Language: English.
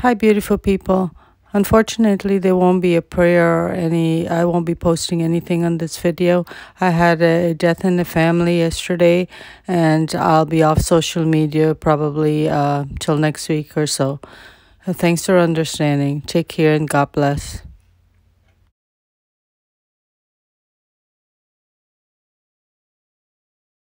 Hi, beautiful people. Unfortunately, there won't be a prayer or any, I won't be posting anything on this video. I had a death in the family yesterday and I'll be off social media probably uh, till next week or so. Thanks for understanding. Take care and God bless.